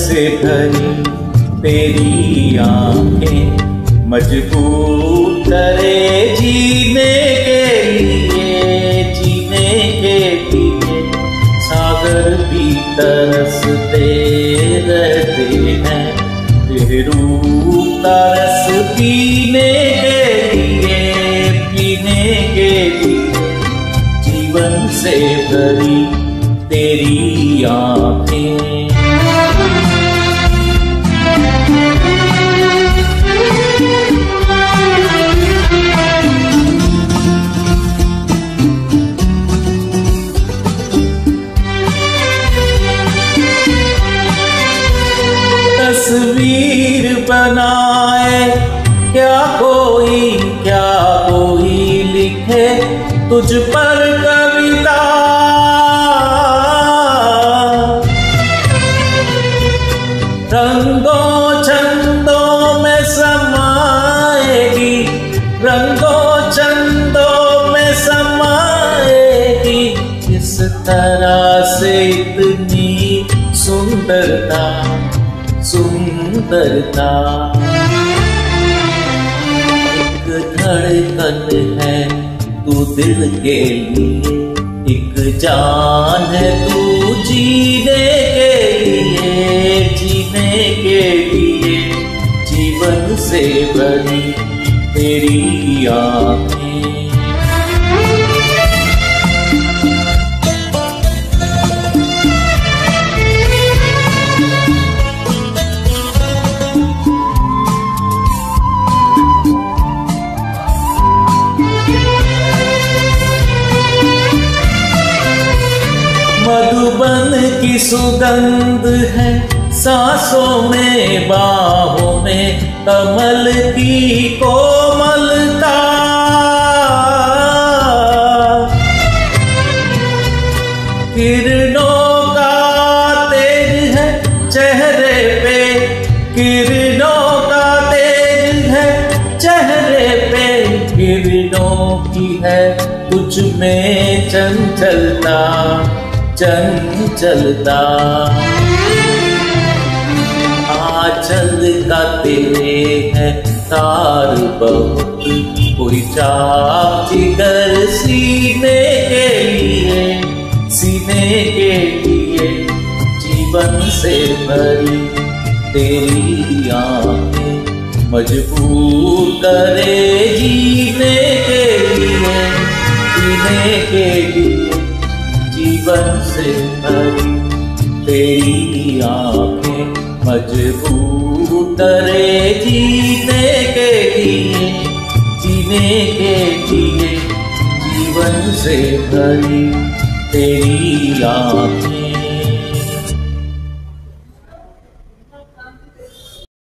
से भरी तेरी आँखें मजबूर करे जीने के लिए, जीने के लिए सागर भी तरसते रहते हैं। रूप तरस पीने के लिए, पीने के लिए जीवन से भरी तेरी आँखें। तस्वीर बनाए। क्या कोई क्या कोई लिखे तुझ पर कविता? रंगों छंदों में समाएगी, रंगों छंदों में समाएगी। किस तरह से इतनी सुंदरता सुंदरता। एक धड़कन है तू दिल के लिए, एक जान है तू जीने के लिए, जीने के लिए। जीवन से भरी तेरी आँखें मधुबन की सुगंध है। सांसों में, बाहों में कमल की कोमलता। किरणों का तेज है चेहरे पे। किरणों का तेज है चेहरे पे। किरणों की है कुछ में चंचलता। चंचलता आचल का तेरे है तार बहुत। कोई चाप जिगर सीने के लिए, सीने के लिए जीवन से भरी तेरी आँखें मजबूर करे जीने के लिए, जीने के लिए। जीवन से भरी तेरी आँखें मज़बूत रे। जीने के लिए, जीने के लिए जीवन से भरी तेरी आँखें